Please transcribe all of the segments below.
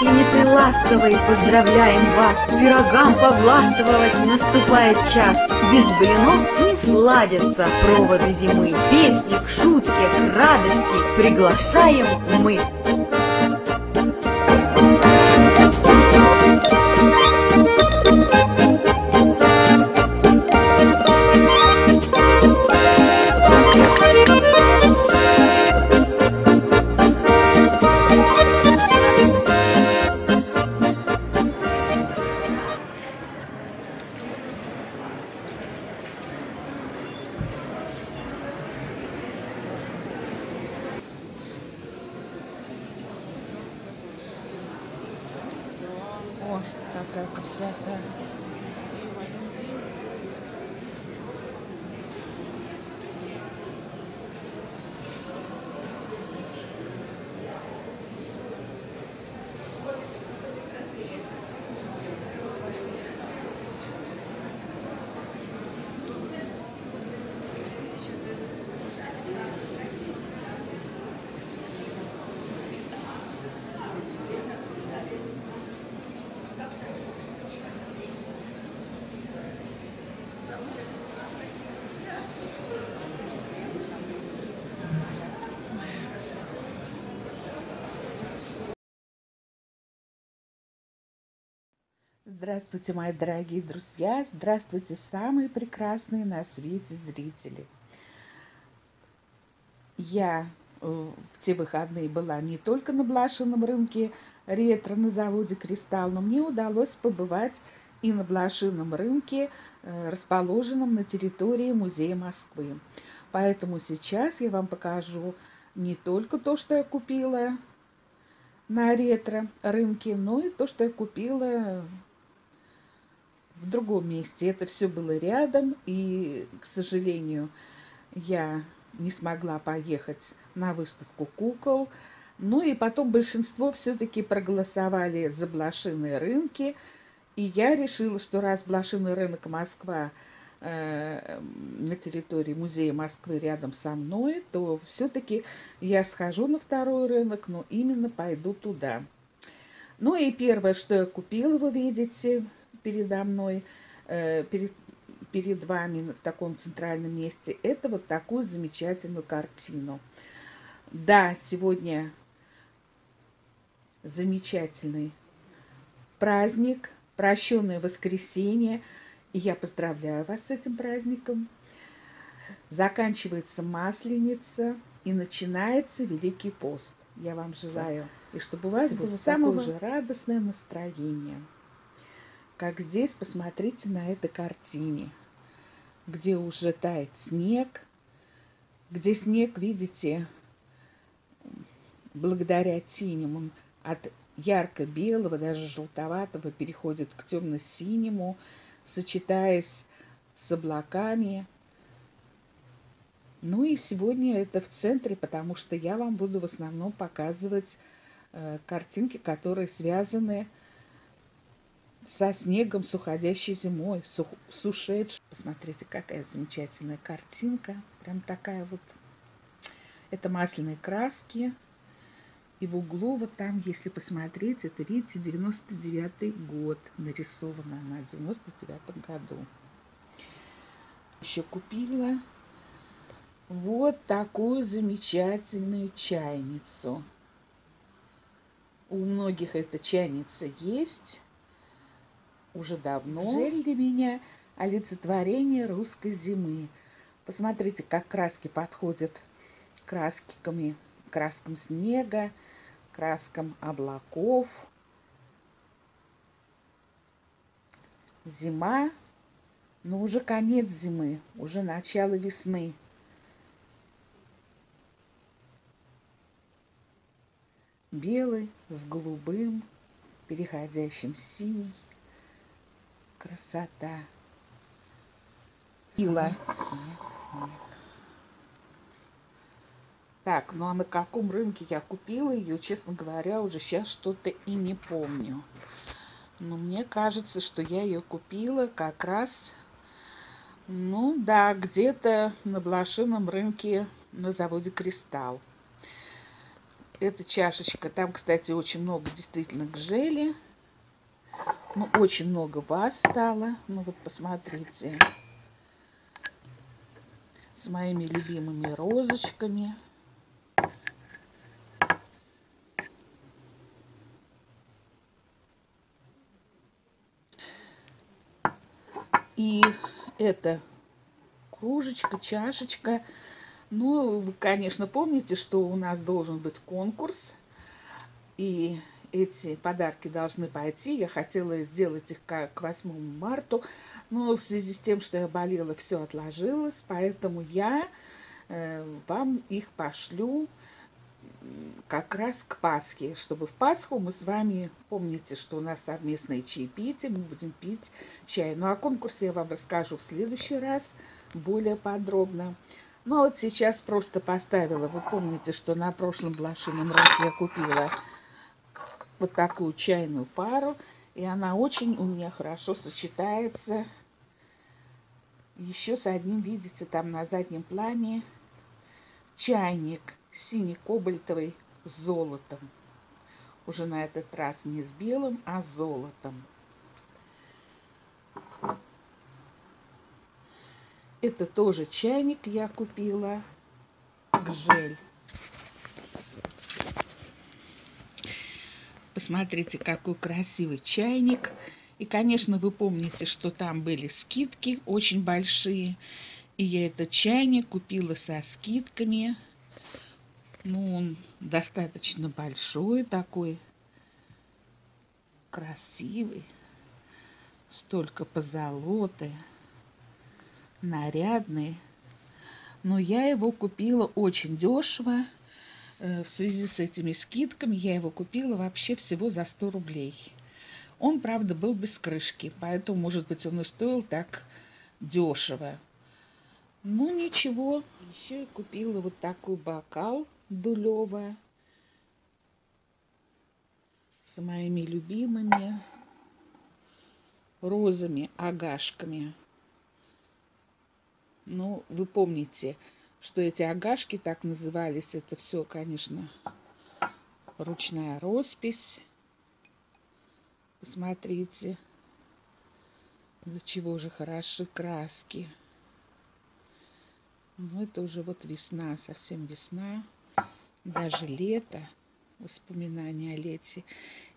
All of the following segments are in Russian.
Масленицы ласковой поздравляем вас, Пирогам повластвовать наступает час. Без блинов не сладятся проводы зимы, Песни к шутке, к радости приглашаем мы. Какая Здравствуйте, мои дорогие друзья! Здравствуйте, самые прекрасные на свете зрители! Я э, в те выходные была не только на блошином рынке ретро на заводе «Кристалл», но мне удалось побывать и на блошином рынке, э, расположенном на территории Музея Москвы. Поэтому сейчас я вам покажу не только то, что я купила на ретро рынке, но и то, что я купила в другом месте. Это все было рядом, и, к сожалению, я не смогла поехать на выставку кукол. Ну и потом большинство все-таки проголосовали за блошиные рынки. И я решила, что раз блошиный рынок Москва э, на территории музея Москвы рядом со мной, то все-таки я схожу на второй рынок, но именно пойду туда. Ну и первое, что я купила, вы видите, передо мной, э, перед, перед вами в таком центральном месте, это вот такую замечательную картину. Да, сегодня замечательный праздник, прощенное воскресенье, и я поздравляю вас с этим праздником. Заканчивается Масленица и начинается Великий пост. Я вам желаю, и чтобы у вас было самое же радостное настроение как здесь, посмотрите на этой картине, где уже тает снег, где снег, видите, благодаря теням, он от ярко-белого, даже желтоватого переходит к темно-синему, сочетаясь с облаками. Ну и сегодня это в центре, потому что я вам буду в основном показывать э, картинки, которые связаны с со снегом, с уходящей зимой, с, ушедшей. Посмотрите, какая замечательная картинка. Прям такая вот. Это масляные краски. И в углу вот там, если посмотреть, это, видите, 99 год. Нарисована она в 99 году. Еще купила вот такую замечательную чайницу. У многих эта чайница есть уже давно. Жель для меня олицетворение русской зимы. Посмотрите, как краски подходят красками, краскам снега, краскам облаков. Зима, но уже конец зимы, уже начало весны. Белый с голубым, переходящим в синий красота. Сила. Снег, снег. Так, ну а на каком рынке я купила ее, честно говоря, уже сейчас что-то и не помню. Но мне кажется, что я ее купила как раз, ну да, где-то на блошином рынке на заводе «Кристалл». эта чашечка, там, кстати, очень много действительно гжели. Ну, очень много вас стало. Ну, вот посмотрите. С моими любимыми розочками. И это кружечка, чашечка. Ну, вы, конечно, помните, что у нас должен быть конкурс. И эти подарки должны пойти. Я хотела сделать их к 8 марта, но в связи с тем, что я болела, все отложилось, поэтому я э, вам их пошлю как раз к Пасхе, чтобы в Пасху мы с вами, помните, что у нас совместное чаепитие, мы будем пить чай. Ну, о конкурсе я вам расскажу в следующий раз более подробно. Ну, а вот сейчас просто поставила, вы помните, что на прошлом блошином рынке я купила вот такую чайную пару, и она очень у меня хорошо сочетается еще с одним, видите, там на заднем плане чайник синий-кобальтовый с золотом. Уже на этот раз не с белым, а с золотом. Это тоже чайник я купила. Гжель. Посмотрите, какой красивый чайник. И, конечно, вы помните, что там были скидки очень большие. И я этот чайник купила со скидками. Ну, он достаточно большой такой, красивый, столько позолоты, нарядный. Но я его купила очень дешево. Э, в связи с этими скидками я его купила вообще всего за 100 рублей. Он, правда, был без крышки, поэтому, может быть, он и стоил так дешево. Ну, ничего. Еще я купила вот такой бокал Дулева с моими любимыми розами, агашками. Ну, вы помните, что эти агашки так назывались. Это все, конечно, ручная роспись. Посмотрите, до чего же хороши краски. Ну, это уже вот весна, совсем весна даже лето, воспоминания о лете.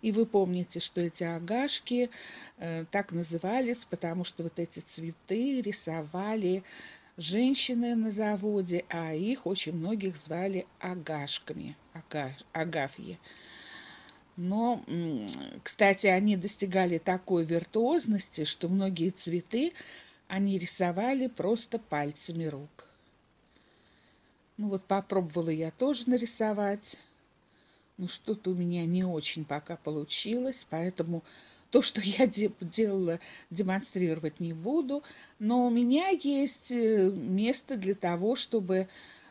И вы помните, что эти агашки э, так назывались, потому что вот эти цветы рисовали женщины на заводе, а их очень многих звали агашками, ага, агафьи. Но, кстати, они достигали такой виртуозности, что многие цветы они рисовали просто пальцами рук. Ну вот попробовала я тоже нарисовать. Ну что-то у меня не очень пока получилось, поэтому то, что я делала, демонстрировать не буду. Но у меня есть э, место для того, чтобы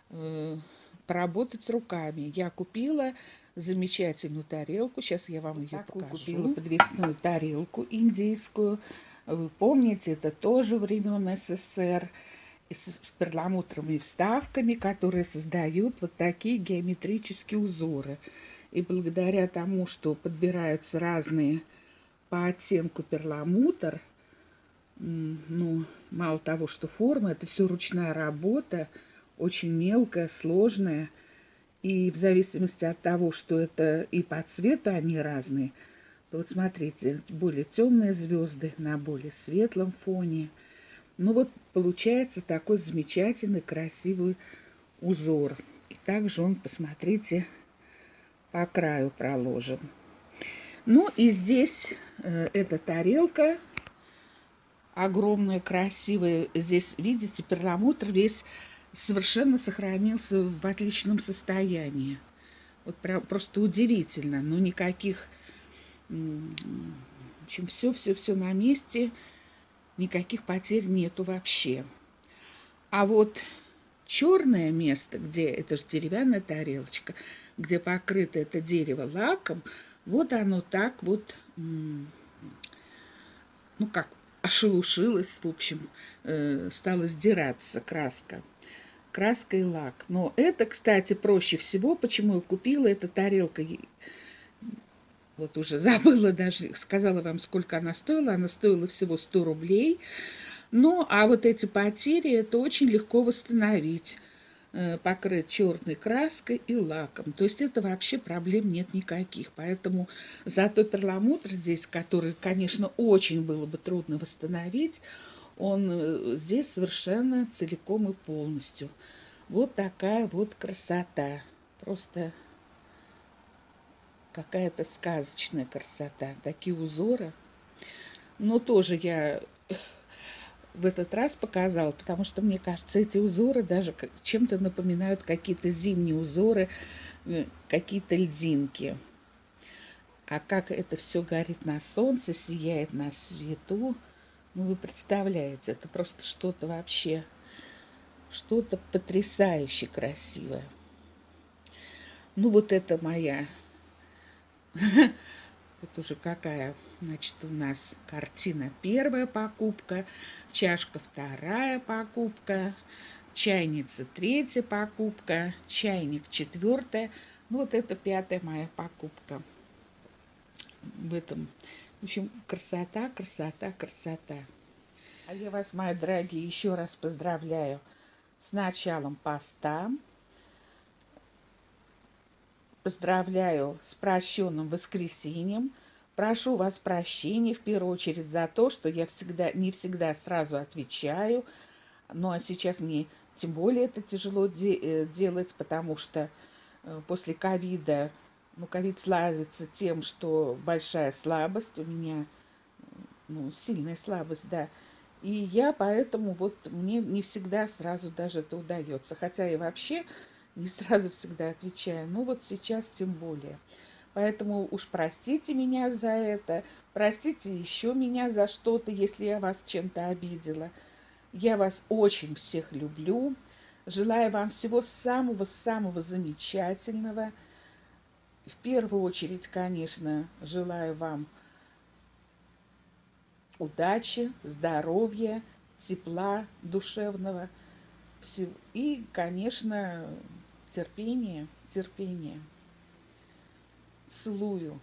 э, поработать руками. Я купила замечательную тарелку. Сейчас я вам ее покажу. Купила подвесную тарелку индийскую. Вы помните, это тоже времен СССР с перламутровыми вставками, которые создают вот такие геометрические узоры. И благодаря тому, что подбираются разные по оттенку перламутр, ну, мало того, что форма, это все ручная работа, очень мелкая, сложная. И в зависимости от того, что это и по цвету они разные, то вот смотрите, более темные звезды на более светлом фоне – ну вот получается такой замечательный, красивый узор. И также он, посмотрите, по краю проложен. Ну и здесь э, эта тарелка огромная, красивая. Здесь, видите, перламутр весь совершенно сохранился в отличном состоянии. Вот прям, просто удивительно. Но никаких... В общем, все-все-все на месте никаких потерь нету вообще. А вот черное место, где это же деревянная тарелочка, где покрыто это дерево лаком, вот оно так вот, ну как, ошелушилось, в общем, э, стала сдираться краска. краска и лак. Но это, кстати, проще всего. Почему я купила эта тарелка? Вот уже забыла даже, сказала вам, сколько она стоила. Она стоила всего 100 рублей. Ну, а вот эти потери, это очень легко восстановить э, покрыть черной краской и лаком. То есть это вообще проблем нет никаких. Поэтому зато перламутр здесь, который, конечно, очень было бы трудно восстановить, он э, здесь совершенно целиком и полностью. Вот такая вот красота. Просто какая-то сказочная красота. Такие узоры. Но тоже я в этот раз показала, потому что, мне кажется, эти узоры даже чем-то напоминают какие-то зимние узоры, э, какие-то льдинки. А как это все горит на солнце, сияет на свету, ну вы представляете, это просто что-то вообще, что-то потрясающе красивое. Ну вот это моя Это уже какая, значит, у нас картина первая покупка, чашка вторая покупка, чайница третья покупка, чайник четвертая. Ну вот это пятая моя покупка. В этом, в общем, красота, красота, красота. А я вас, мои дорогие, еще раз поздравляю с началом поста. Поздравляю с прощенным воскресеньем. Прошу вас прощения в первую очередь за то, что я всегда, не всегда сразу отвечаю. Ну а сейчас мне тем более это тяжело де э, делать, потому что э, после ковида, ну ковид славится тем, что большая слабость у меня, ну сильная слабость, да. И я поэтому вот мне не всегда сразу даже это удается. Хотя и вообще не сразу всегда отвечаю. Ну вот сейчас тем более. Поэтому уж простите меня за это, простите еще меня за что-то, если я вас чем-то обидела. Я вас очень всех люблю. Желаю вам всего самого-самого замечательного. В первую очередь, конечно, желаю вам удачи, здоровья, тепла душевного. И, конечно, терпение, терпение. Целую.